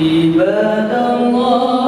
عباد الله.